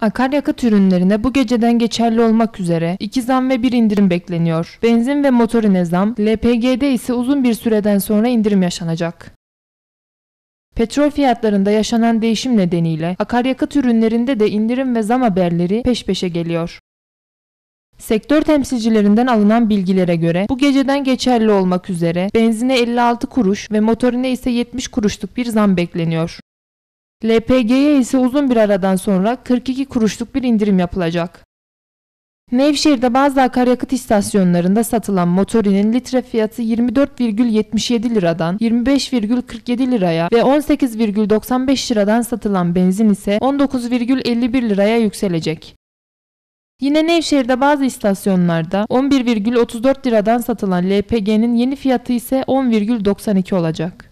Akaryakıt ürünlerine bu geceden geçerli olmak üzere 2 zam ve 1 indirim bekleniyor. Benzin ve motorine zam, LPG'de ise uzun bir süreden sonra indirim yaşanacak. Petrol fiyatlarında yaşanan değişim nedeniyle akaryakıt ürünlerinde de indirim ve zam haberleri peş peşe geliyor. Sektör temsilcilerinden alınan bilgilere göre bu geceden geçerli olmak üzere benzine 56 kuruş ve motorine ise 70 kuruşluk bir zam bekleniyor. LPG'ye ise uzun bir aradan sonra 42 kuruşluk bir indirim yapılacak. Nevşehir'de bazı akaryakıt istasyonlarında satılan motorinin litre fiyatı 24,77 liradan 25,47 liraya ve 18,95 liradan satılan benzin ise 19,51 liraya yükselecek. Yine Nevşehir'de bazı istasyonlarda 11,34 liradan satılan LPG'nin yeni fiyatı ise 10,92 olacak.